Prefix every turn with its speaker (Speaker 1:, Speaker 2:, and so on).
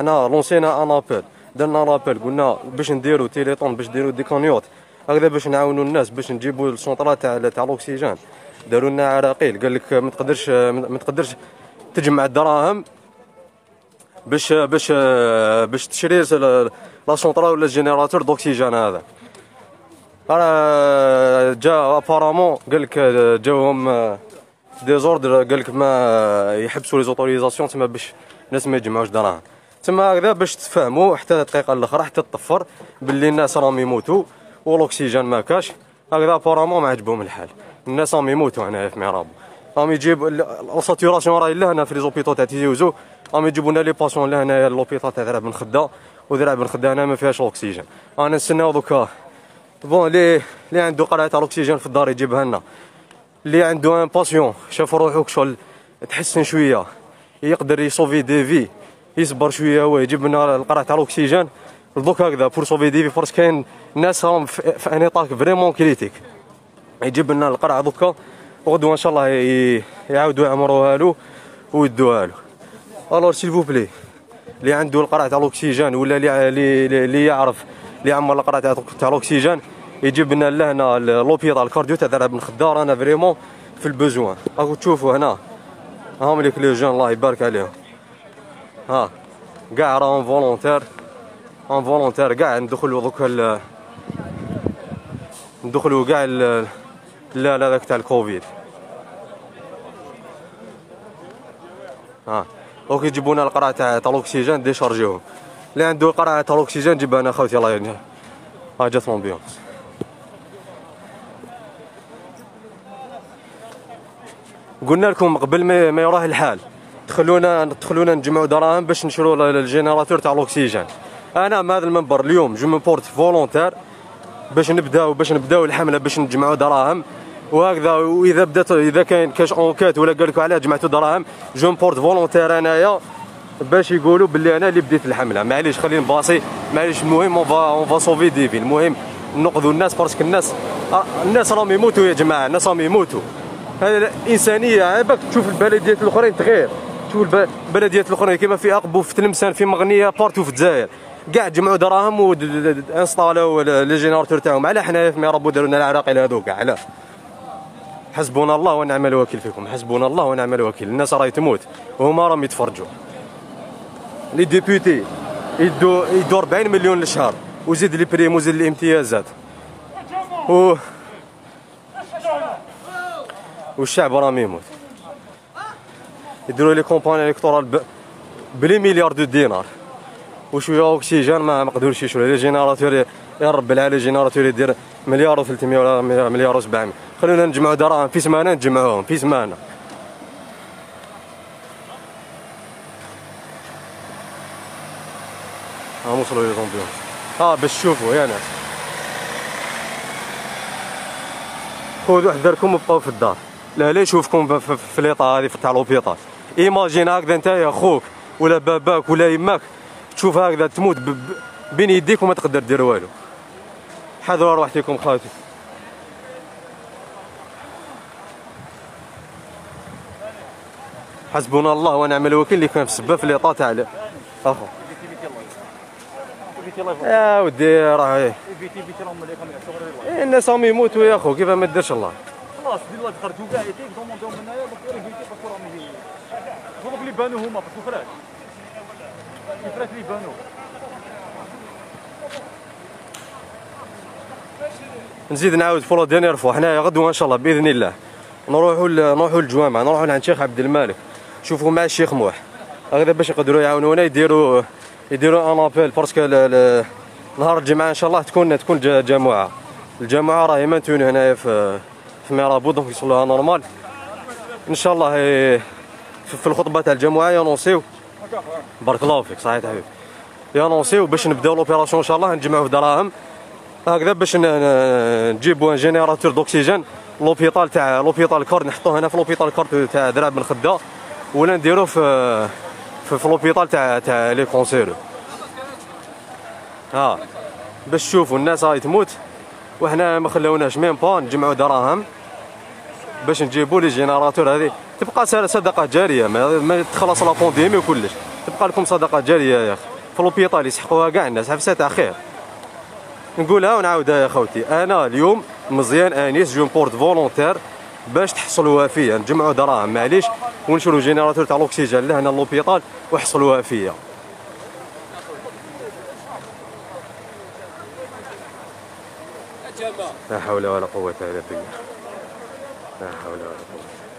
Speaker 1: حنا lancينا un appel درنا l'appel قلنا باش نديرو téléthon باش نديرو des هكذا باش نعاونوا الناس باش نجيبوا السونطرا تاع تاع الاكسجين داروا لنا عراقيل قال لك ما تقدرش ما تقدرش تجمع الدراهم باش باش باش تشري la centrale ولا ال générateur d'oxygène هذا. راه جا apparemment قال لك جاوهم des ordres قال لك ما يحبسوا les autorisations تما باش الناس ما يجمعوش دراهم. تما هكذا باش تفهموا حتى الدقيقة الأخرى حتى تطفر باللي الناس راهم يموتوا والأكسجين ما كاش. هكذا apparemment ما عجبهم الحال. الناس راهم يموتوا هنايا في مهراب راهم يجيب ال saturation راهي لهنا في les hôpitaux تاع تيزي وزو راهم يجيبوا لنا les patients لهنايا l'hôpital تاع ذرع بن خدا وذرع بن خدا هنا ما فيهاش الأكسجين. أنا نستناو دوكا. bon لي لي عنده قرعة تاع الأكسجين في الدار يجيبها لنا. اللي عنده un patient شاف روحو شغل تحسن شوية. يقدر ي sauver des vies. يصبر شوية هو يجيب لنا القرعة تاع الأكسجين. دوك هكذا pour sauver des vies parce que كاين ناس راهم في un état vraiment critique يجيب لنا القرعة دوكا وغدوه إن شاء الله يعاودوا يعمروها له ويدوها له alors s'il vous plaît اللي عنده القرعة تاع الأكسجين ولا اللي اللي يعرف اللي عمر القرعة تاع الأكسجين يجيب لنا لهنا l'hôpital ال cardio تاع ذراع بن خدة أنا vraiment في ال besoin راكم تشوفوا هنا هاهم les les jeunes الله يبارك عليهم. ها كاع راهم volontaires en volontaires كاع ندخلوا دوك ندخلوا كاع لا لا داك تاع الكوفيد. ها donc يجيبونا القرعة تاع تاع الأكسجين déchargeيوهم اللي عنده القرعة تاع الأكسجين جيبها أنا خوتي الله يرحمه ها جات l'ambulance قلنا لكم قبل ما يروح الحال. دخلونا دخلونا نجمعوا دراهم باش نشروا ال générateur تاع الأكسجين. أنا من هذا المنبر اليوم je porte volontaire باش نبداو باش نبداو الحملة باش نجمعوا دراهم. وهكذا وإذا بدات إذا كاين كاش enquête ولا قال لكم علاه جمعتوا دراهم je porte volontaire أنايا باش يقولوا باللي أنا اللي بديت الحملة. معليش خليني ن passer معليش المهم on va on va sauver des vies المهم نقذوا الناس parce que الناس آه، الناس راهم يموتوا يا جماعة الناس راهم يموتوا. هذه الإنسانية باك تشوف البلديات الأخرين تغير. البلديات الاخرين كيما في أقبو في تلمسان في مغنية partout في الجزائر. كاع جمعوا دراهم و installاو les générateurs تاعهم. على حنايا في ربو داروا لنا العراقيل هذوك علاه حسبنا الله ونعم الوكيل فيكم. حسبنا الله ونعم الوكيل. الناس راهي تموت وهما راهم يتفرجوا. les députés يدو يدو 40 مليون للشهر. وزيد les primes وزيد الامتيازات و والشعب راهم يموت. يديروا les campagnes électorales ب les milliards de dinars. وشوية اكسجين ما نقدروش يشرو les générateurs يا رب العالي générateur يدير مليار و300 ولا مليار و700 خلونا نجمعوا دراهم في سمانة نجمعوهم. في سمانة. ها وصلوا les ambulances آه باش تشوفوا يا ناس. خذوا حذركم وبقاو في الدار. لا لا يشوفكم في, في l'état هذه تاع l'hôpital imagine هكذا انت يا خوك ولا باباك ولا يماك تشوف هكذا تموت بين يديك وما تقدر دير والو حذروا روحتكم خاوتي حسبنا الله ونعم الوكيل اللي كان في السبب في ليطا تاع اخو يا ودي راه الناس راهم يموتوا يا اخو كيف ما ديرش الله خلاص دير الله تخرجوا كاع يتيك دوموندو من هنايا دوك ريفيتي دوك اللي بانوا هما parce que فرات فرات اللي بانوا نزيد نعاود pour dernière fois حنايا غدوة إن شاء الله بإذن الله. نروحوا نروحوا للجوامع نروحوا لعند الشيخ عبد الملك نشوفوا مع الشيخ موح. هكذا باش يقدروا يعاونونا يديروا يديروا un appel parce que نهار الجمعة إن شاء الله تكون تكون جمعه الجماعه راهي maintenant هنايا في في ميرابو donc يصلوها normal إن شاء الله في الخطبة تاع الجمعه ي annoncé و بارك الله فيك صحيح حبيبي. ي annoncé و باش نبداو l'opération إن شاء الله نجمعوا دراهم. هكذا باش نجيبوا un générateur d'oxygène l'hôpital تاع l'hôpital كورد نحطوه هنا في l'hôpital كورد تاع دراع بن خدا ولا نديروه في في, l'hôpital تاع تاع les cancéreux ها باش تشوفوا الناس راهي تموت وحنا ما خلاوناش même pas نجمعوا دراهم. باش نجيبوا les générateurs هذه تبقى صدقة جارية ما تخلص la pandémie وكلش. تبقى لكم صدقة جارية يا أخي. في l'hôpital يسحقوها كاع الناس عفسه تاع خير نقولها ونعاودها يا خوتي. أنا اليوم مزيان آنيس je me porte volontaire باش تحصلوها فيا. نجمعوا دراهم معليش. ونشرو générateur تاع الأكسجين لهنا l'hôpital وحصلوها فيا. لا حول ولا قوة إلا بالله. لا حول ولا قوة.